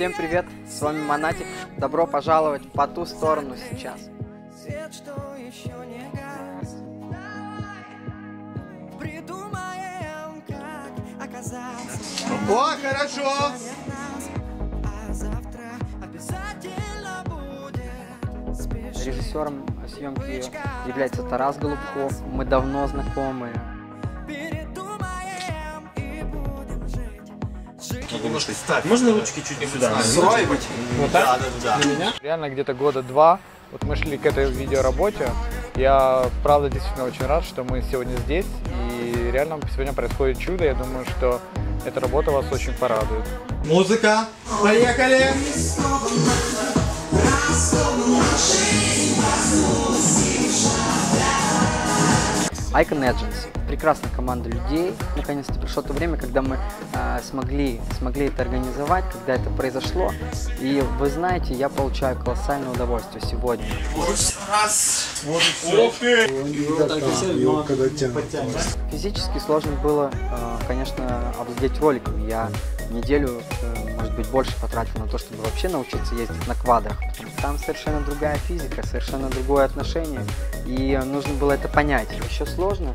Всем привет, с вами Монатик. Добро пожаловать по ту сторону сейчас. Свет, что еще не гас. Придумаем, как оказаться. О, хорошо! А завтра обязательно будет спешить. Режиссером съемки является Тарас Голубков. Мы давно знакомы. Жить Немножко ставь. Можно ручки чуть сюда? Сройбать? Вот так? Да, да, да. Реально где-то года два вот мы шли к этой видеоработе. Я правда действительно очень рад, что мы сегодня здесь. И реально сегодня происходит чудо. Я думаю, что эта работа вас очень порадует. Музыка. Поехали! Icon Agents. Прекрасная команда людей. Наконец-то пришло то время, когда мы э, смогли, смогли это организовать, когда это произошло. И вы знаете, я получаю колоссальное удовольствие сегодня. Физически сложно было, э, конечно, овладеть роликом. Я неделю, э, может быть, больше потратил на то, чтобы вообще научиться ездить на квадрах. Там совершенно другая физика, совершенно другое отношение. И нужно было это понять. Еще сложно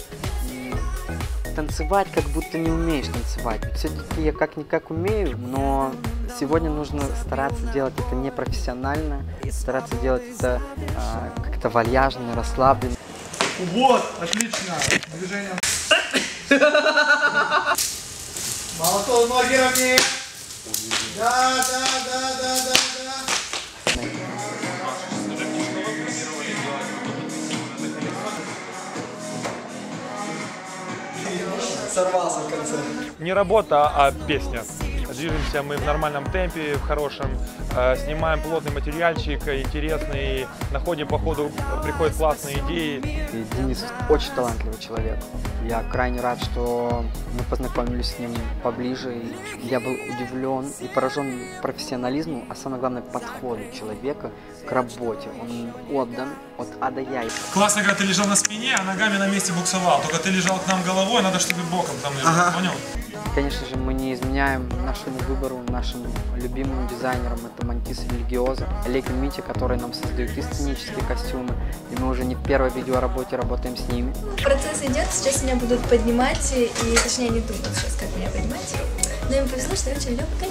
танцевать, как будто не умеешь танцевать. Все-таки я как-никак умею, но сегодня нужно стараться делать это непрофессионально, стараться делать это а, как-то вальяжно, расслабленно. Вот, отлично. Движение. Молоток, ноги ровнее. Да, да, да, да, да, да. Сорвался в конце. Не работа, а песня. Движемся мы в нормальном темпе, в хорошем, э, снимаем плотный материальчик, э, интересный, находим по ходу, приходят классные идеи. И Денис очень талантливый человек. Я крайне рад, что мы познакомились с ним поближе. Я был удивлен и поражен профессионализму, а самое главное подходу человека к работе. Он отдан от А до Я. Классно, когда ты лежал на спине, а ногами на месте буксовал. Только ты лежал к нам головой, надо, чтобы боком там лежал. Понял? Конечно же, мы не изменяем нашему выбору, нашим любимым дизайнерам. Это Мантис Религиоза, Олег и Митя, которые нам создают и сценические костюмы. И мы уже не в первой видеоработе работаем с ними. Процесс идет, сейчас меня будут поднимать, и, точнее, они думают сейчас, как меня поднимать. Но им повезло, что я очень легкая.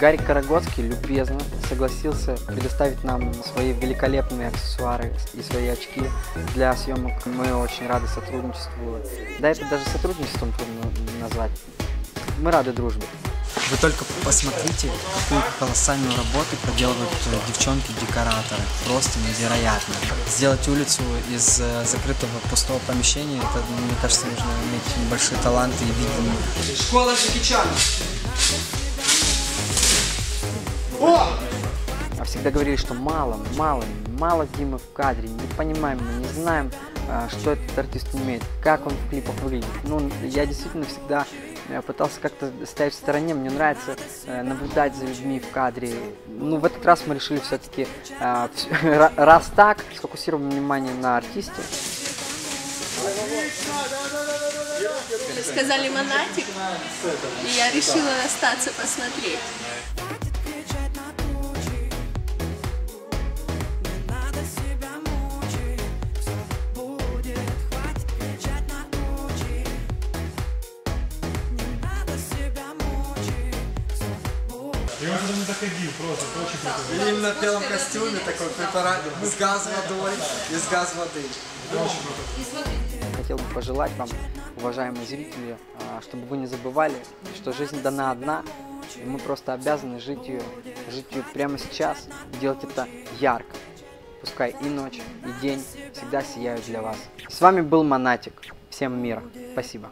Гарик Карагодский любезно согласился предоставить нам свои великолепные аксессуары и свои очки для съемок. Мы очень рады сотрудничеству. Да, это даже сотрудничеством трудно назвать. Мы рады дружбе. Вы только посмотрите, какую колоссальную работу проделывают э, девчонки-декораторы. Просто невероятно. Сделать улицу из э, закрытого пустого помещения, это, мне кажется, нужно иметь большие таланты и видение. Школа Джеки Чана. А всегда говорили, что мало, мало, мало Димы в кадре, не понимаем, мы не знаем, а, что этот артист умеет, как он в клипах выглядит. Ну, я действительно всегда э, пытался как-то стоять в стороне, мне нравится э, наблюдать за людьми в кадре. Ну, в этот раз мы решили все-таки, раз так, сфокусируем внимание на артисте. Сказали монатик, и я решила остаться посмотреть. И он туда не доходил, просто, это очень круто. Именно в белом костюме такой препарат с газ водой и с газ воды. Хотел бы пожелать вам, уважаемые зрители, а, чтобы вы не забывали, что жизнь дана одна, и мы просто обязаны жить ее, жить ее прямо сейчас, и делать это ярко. Пускай и ночь, и день всегда сияют для вас. С вами был Монатик. Всем мира. Спасибо.